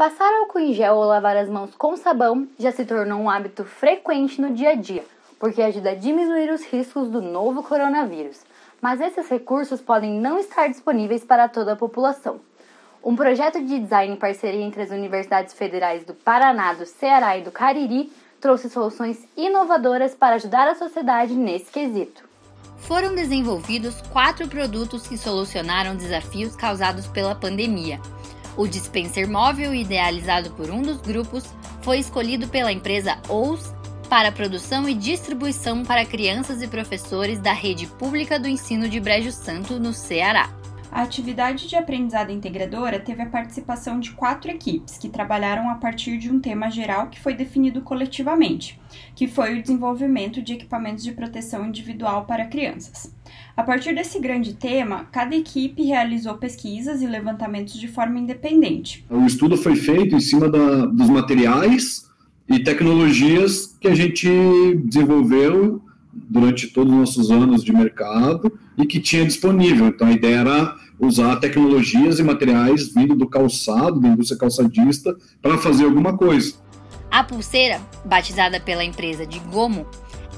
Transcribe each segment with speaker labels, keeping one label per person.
Speaker 1: Passar álcool em gel ou lavar as mãos com sabão já se tornou um hábito frequente no dia a dia, porque ajuda a diminuir os riscos do novo coronavírus. Mas esses recursos podem não estar disponíveis para toda a população. Um projeto de design em parceria entre as universidades federais do Paraná, do Ceará e do Cariri trouxe soluções inovadoras para ajudar a sociedade nesse quesito. Foram desenvolvidos quatro produtos que solucionaram desafios causados pela pandemia. O dispenser móvel, idealizado por um dos grupos, foi escolhido pela empresa OUS para produção e distribuição para crianças e professores da rede pública do ensino de Brejo Santo, no Ceará.
Speaker 2: A atividade de aprendizado integradora teve a participação de quatro equipes que trabalharam a partir de um tema geral que foi definido coletivamente, que foi o desenvolvimento de equipamentos de proteção individual para crianças. A partir desse grande tema, cada equipe realizou pesquisas e levantamentos de forma independente.
Speaker 3: O estudo foi feito em cima da, dos materiais e tecnologias que a gente desenvolveu durante todos os nossos anos de mercado e que tinha disponível. Então a ideia era usar tecnologias e materiais vindo do calçado, da indústria calçadista, para fazer alguma coisa.
Speaker 1: A pulseira, batizada pela empresa de Gomo,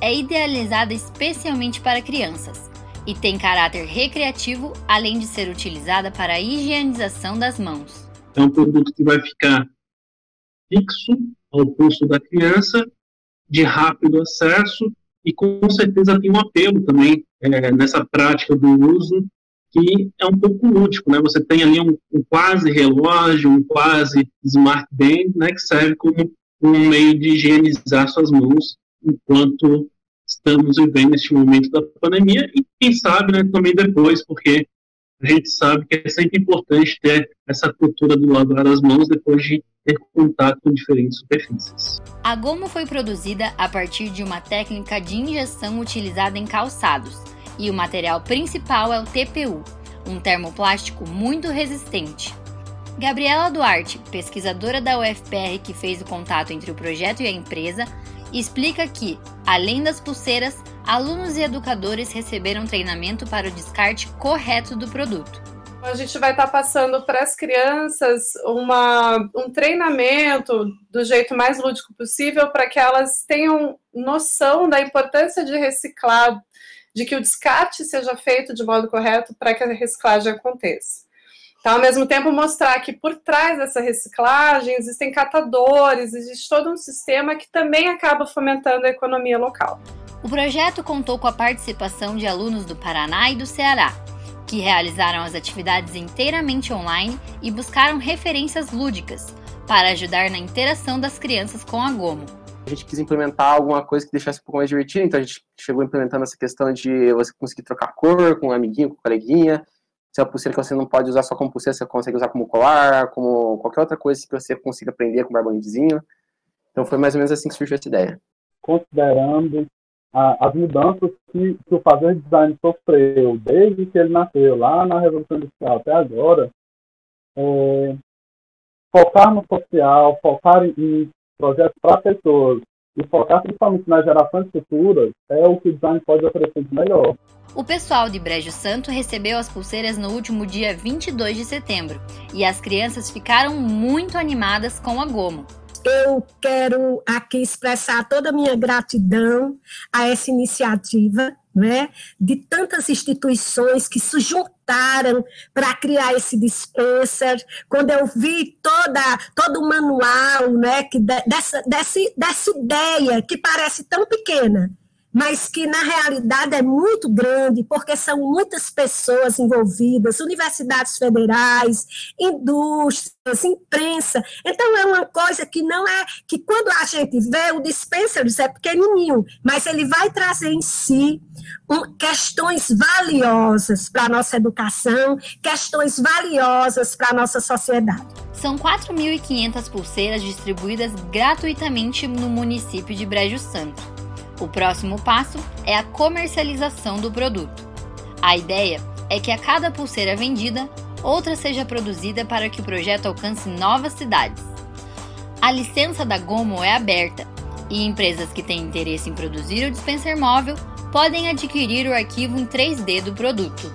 Speaker 1: é idealizada especialmente para crianças e tem caráter recreativo, além de ser utilizada para a higienização das mãos.
Speaker 4: É um produto que vai ficar fixo ao pulso da criança, de rápido acesso e com certeza tem um apelo também é, nessa prática do uso que é um pouco lúdico, né? Você tem ali um, um quase relógio, um quase smart band, né? Que serve como um meio de higienizar suas mãos enquanto estamos vivendo este momento da pandemia e quem sabe, né? Também depois, porque a gente sabe que é sempre importante ter essa cultura do lavar as mãos depois de ter contato com diferentes superfícies.
Speaker 1: A goma foi produzida a partir de uma técnica de injeção utilizada em calçados, e o material principal é o TPU, um termoplástico muito resistente. Gabriela Duarte, pesquisadora da UFPR que fez o contato entre o projeto e a empresa, explica que, além das pulseiras, alunos e educadores receberam treinamento para o descarte correto do produto.
Speaker 5: A gente vai estar passando para as crianças uma, um treinamento do jeito mais lúdico possível para que elas tenham noção da importância de reciclar, de que o descarte seja feito de modo correto para que a reciclagem aconteça. Então, ao mesmo tempo, mostrar que por trás dessa reciclagem existem catadores, existe todo um sistema que também acaba fomentando a economia local.
Speaker 1: O projeto contou com a participação de alunos do Paraná e do Ceará, que realizaram as atividades inteiramente online e buscaram referências lúdicas para ajudar na interação das crianças com a Gomo.
Speaker 6: A gente quis implementar alguma coisa que deixasse um pouco mais divertido, então a gente chegou implementando essa questão de você conseguir trocar cor com um amiguinho, com um coleguinha. Se é uma pulseira que você não pode usar só como pulseira, você consegue usar como colar, como qualquer outra coisa que você consiga aprender com um barbantezinho. Então foi mais ou menos assim que surgiu essa ideia.
Speaker 7: Considerando as mudanças que, que, o fazer design sofreu desde que ele nasceu, lá na Revolução Industrial até agora, é, focar no social, focar em projetos para pessoas e focar principalmente nas gerações futuras é o que o design pode oferecer de melhor.
Speaker 1: O pessoal de Brejo Santo recebeu as pulseiras no último dia 22 de setembro e as crianças ficaram muito animadas com a Gomo
Speaker 8: eu quero aqui expressar toda a minha gratidão a essa iniciativa, né, de tantas instituições que se juntaram para criar esse dispenser. Quando eu vi toda todo o manual, né, que dessa, dessa, dessa ideia que parece tão pequena, mas que na realidade é muito grande, porque são muitas pessoas envolvidas, universidades federais, indústrias, imprensa. Então é uma coisa que não é que quando a gente vê o dispenser é pequenininho, mas ele vai trazer em si um, questões valiosas para a nossa educação, questões valiosas para a nossa sociedade.
Speaker 1: São 4.500 pulseiras distribuídas gratuitamente no município de Brejo Santo. O próximo passo é a comercialização do produto. A ideia é que a cada pulseira vendida, outra seja produzida para que o projeto alcance novas cidades. A licença da Gomo é aberta e empresas que têm interesse em produzir o dispenser móvel podem adquirir o arquivo em 3D do produto.